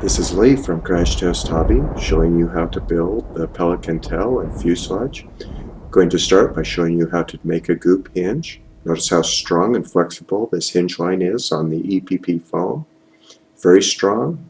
This is Lee from Crash Test Hobby showing you how to build the Pelican tail and fuselage. Going to start by showing you how to make a goop hinge. Notice how strong and flexible this hinge line is on the EPP foam. Very strong.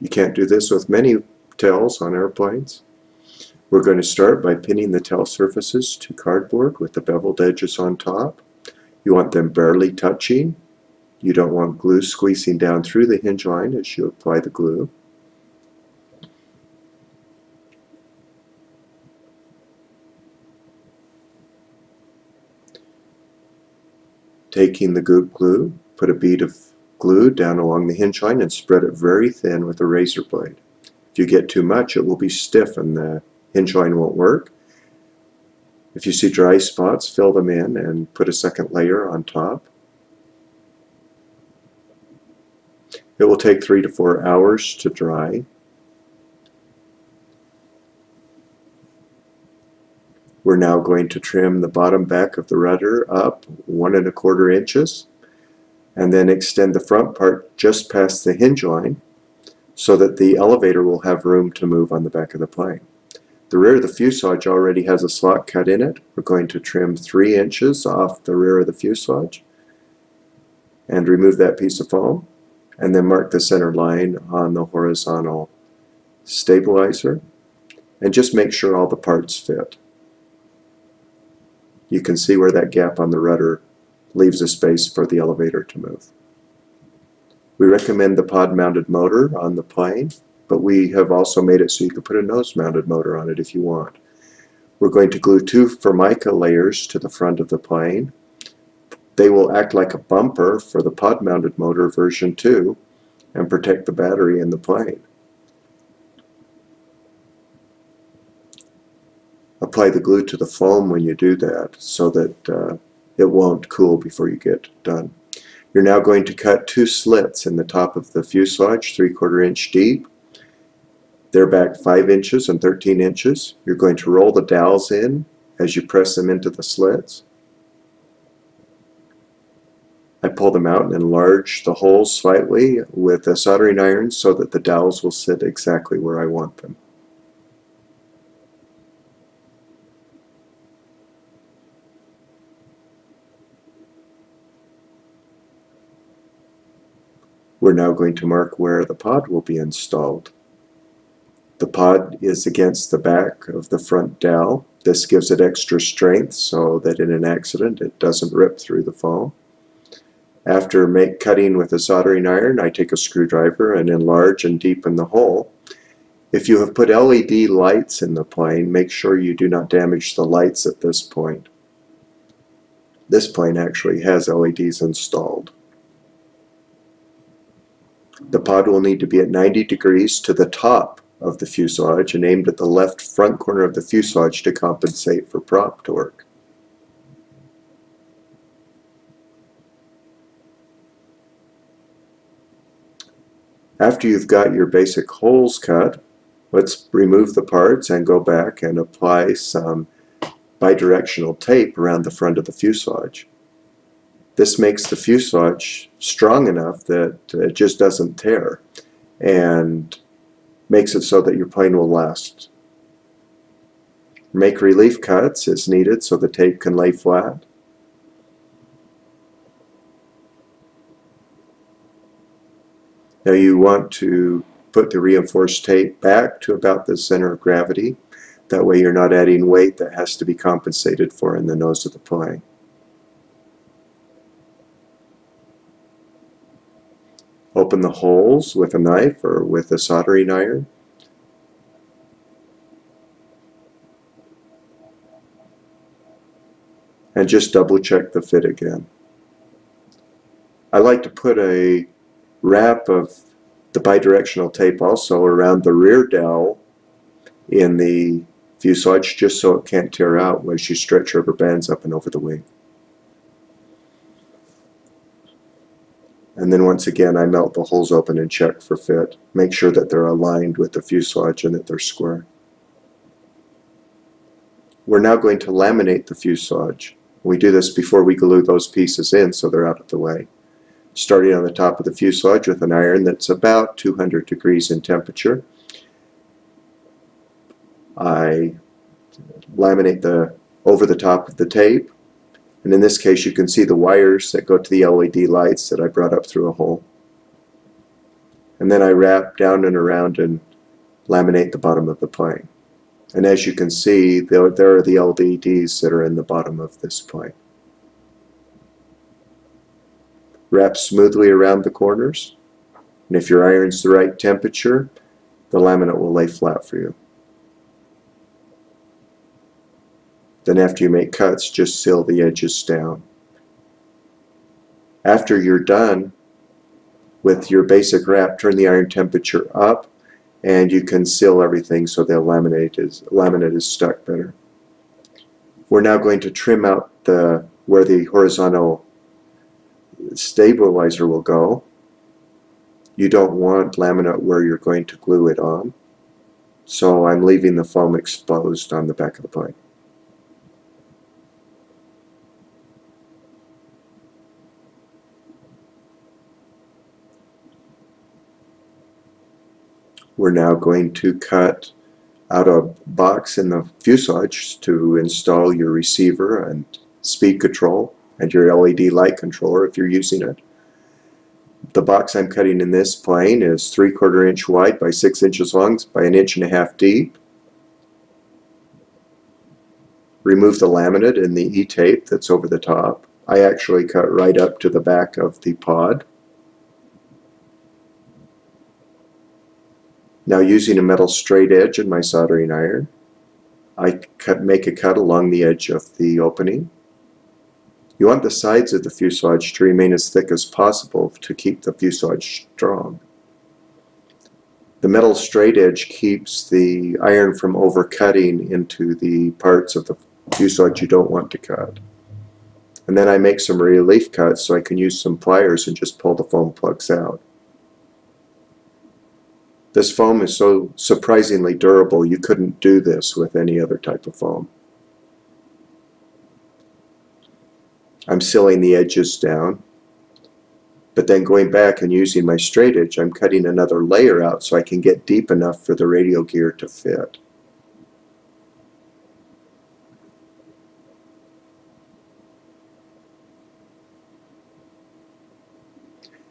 You can't do this with many tails on airplanes. We're going to start by pinning the tail surfaces to cardboard with the beveled edges on top. You want them barely touching you don't want glue squeezing down through the hinge line as you apply the glue. Taking the goop glue, put a bead of glue down along the hinge line and spread it very thin with a razor blade. If you get too much, it will be stiff and the hinge line won't work. If you see dry spots, fill them in and put a second layer on top. It will take three to four hours to dry. We're now going to trim the bottom back of the rudder up one and a quarter inches and then extend the front part just past the hinge line so that the elevator will have room to move on the back of the plane. The rear of the fuselage already has a slot cut in it. We're going to trim three inches off the rear of the fuselage and remove that piece of foam and then mark the center line on the horizontal stabilizer and just make sure all the parts fit. You can see where that gap on the rudder leaves a space for the elevator to move. We recommend the pod mounted motor on the plane, but we have also made it so you can put a nose mounted motor on it if you want. We're going to glue two Formica layers to the front of the plane they will act like a bumper for the pod-mounted motor version 2 and protect the battery in the plane. Apply the glue to the foam when you do that so that uh, it won't cool before you get done. You're now going to cut two slits in the top of the fuselage, 3 quarter inch deep. They're back 5 inches and 13 inches. You're going to roll the dowels in as you press them into the slits. I pull them out and enlarge the holes slightly with a soldering iron so that the dowels will sit exactly where I want them. We're now going to mark where the pod will be installed. The pod is against the back of the front dowel. This gives it extra strength so that in an accident it doesn't rip through the foam. After make cutting with a soldering iron, I take a screwdriver and enlarge and deepen the hole. If you have put LED lights in the plane, make sure you do not damage the lights at this point. This plane actually has LEDs installed. The pod will need to be at 90 degrees to the top of the fuselage and aimed at the left front corner of the fuselage to compensate for prop torque. After you've got your basic holes cut, let's remove the parts and go back and apply some bidirectional tape around the front of the fuselage. This makes the fuselage strong enough that it just doesn't tear and makes it so that your plane will last. Make relief cuts as needed so the tape can lay flat. Now you want to put the reinforced tape back to about the center of gravity. That way you're not adding weight that has to be compensated for in the nose of the plane. Open the holes with a knife or with a soldering iron. And just double check the fit again. I like to put a wrap of the bidirectional tape also around the rear dowel in the fuselage just so it can't tear out as you stretch rubber bands up and over the wing. And then once again I melt the holes open and check for fit. Make sure that they're aligned with the fuselage and that they're square. We're now going to laminate the fuselage. We do this before we glue those pieces in so they're out of the way. Starting on the top of the fuselage with an iron that's about 200 degrees in temperature. I laminate the over the top of the tape and in this case you can see the wires that go to the LED lights that I brought up through a hole. And then I wrap down and around and laminate the bottom of the plane. And as you can see there, there are the LEDs that are in the bottom of this plane wrap smoothly around the corners and if your iron's the right temperature the laminate will lay flat for you Then after you make cuts, just seal the edges down. After you're done with your basic wrap, turn the iron temperature up and you can seal everything so the laminate is, laminate is stuck better. We're now going to trim out the where the horizontal stabilizer will go. You don't want laminate where you're going to glue it on. So I'm leaving the foam exposed on the back of the plane. We're now going to cut out a box in the fuselage to install your receiver and speed control and your LED light controller if you're using it. The box I'm cutting in this plane is 3 quarter inch wide by 6 inches long by an inch and a half deep. Remove the laminate and the E-tape that's over the top. I actually cut right up to the back of the pod. Now using a metal straight edge and my soldering iron, I cut, make a cut along the edge of the opening. You want the sides of the fuselage to remain as thick as possible to keep the fuselage strong. The metal straight edge keeps the iron from overcutting into the parts of the fuselage you don't want to cut. And then I make some relief cuts so I can use some pliers and just pull the foam plugs out. This foam is so surprisingly durable you couldn't do this with any other type of foam. I'm sealing the edges down but then going back and using my straight edge I'm cutting another layer out so I can get deep enough for the radio gear to fit.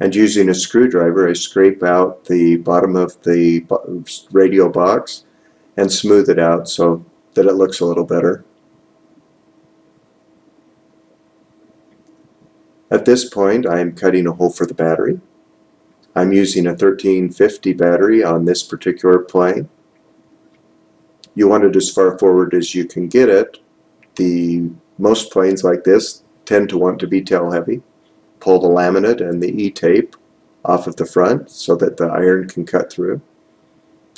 and using a screwdriver I scrape out the bottom of the radio box and smooth it out so that it looks a little better. At this point I am cutting a hole for the battery. I'm using a 1350 battery on this particular plane. You want it as far forward as you can get it. The most planes like this tend to want to be tail heavy pull the laminate and the E-tape off of the front so that the iron can cut through.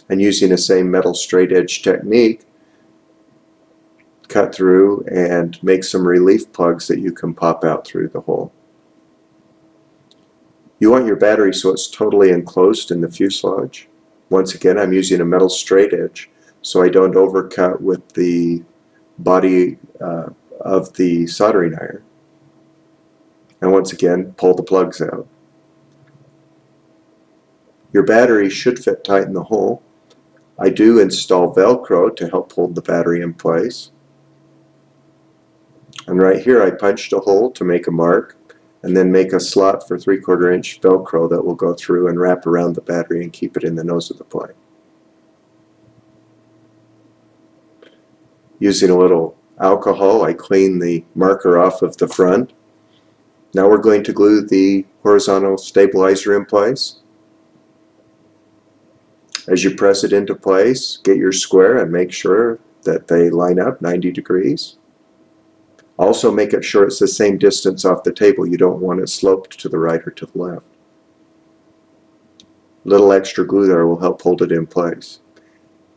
And using the same metal straight edge technique, cut through and make some relief plugs that you can pop out through the hole. You want your battery so it's totally enclosed in the fuselage. Once again, I'm using a metal straight edge so I don't overcut with the body uh, of the soldering iron and once again pull the plugs out. Your battery should fit tight in the hole. I do install Velcro to help hold the battery in place. And right here I punched a hole to make a mark and then make a slot for 3 quarter inch Velcro that will go through and wrap around the battery and keep it in the nose of the plane. Using a little alcohol I clean the marker off of the front now we're going to glue the horizontal stabilizer in place. As you press it into place, get your square and make sure that they line up 90 degrees. Also make it sure it's the same distance off the table. You don't want it sloped to the right or to the left. A little extra glue there will help hold it in place.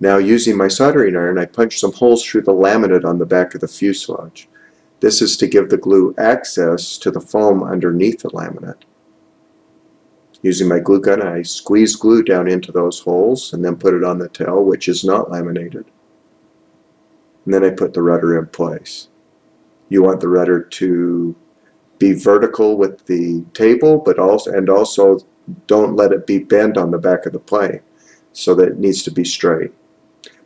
Now using my soldering iron, I punch some holes through the laminate on the back of the fuselage. This is to give the glue access to the foam underneath the laminate. Using my glue gun, I squeeze glue down into those holes and then put it on the tail, which is not laminated. And then I put the rudder in place. You want the rudder to be vertical with the table, but also and also don't let it be bent on the back of the plane so that it needs to be straight.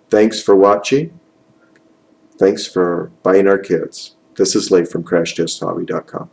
Thanks for watching. Thanks for buying our kids. This is Leif from CrashTestHobby.com.